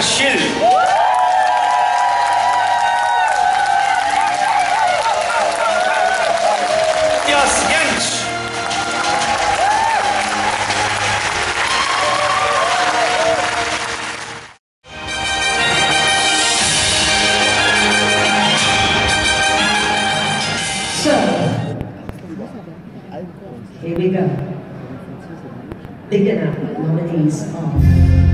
Silvia Schill. Matthias. So, here we go. Beginner nominees are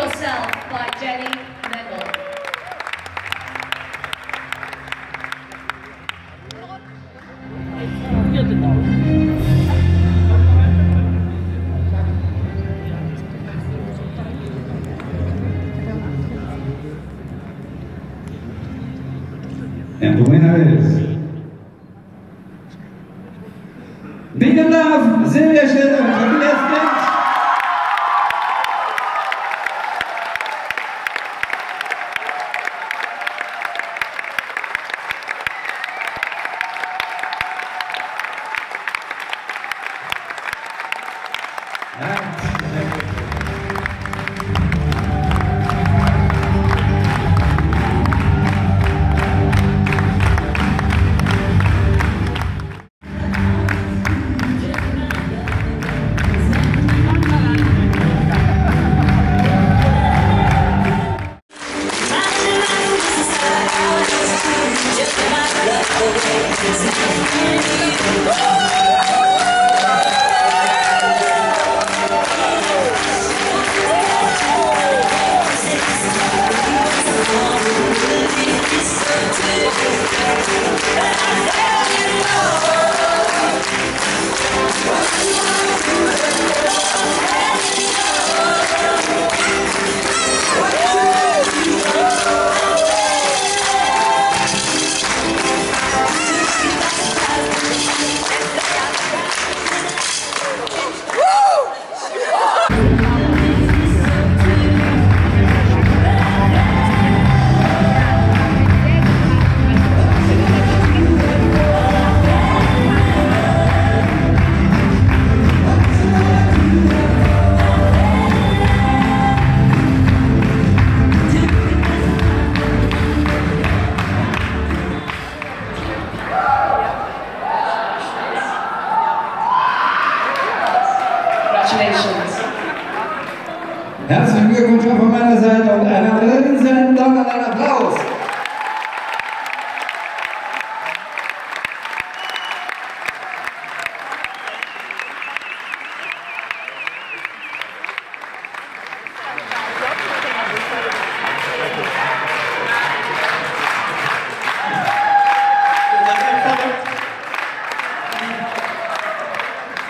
Yourself by Jenny Neville. And the winner is Big Love, Silvia Schill und Herzlichen Glückwunsch auch von meiner Seite und einen riesen Dank und einen Applaus.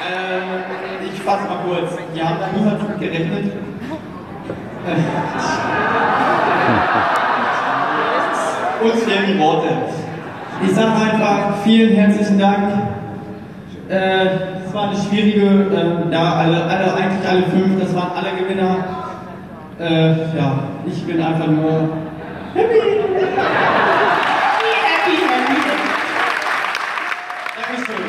Ähm, ich fasse mal kurz. Wir haben da niemals mit gerechnet. Uns fehlen die Worte. Ich sage einfach vielen herzlichen Dank. Äh, Es war eine schwierige, ähm, ja, alle, alle, eigentlich alle fünf, das waren alle Gewinner. Äh, ja, ich bin einfach nur happy. happy, happy. Dankeschön.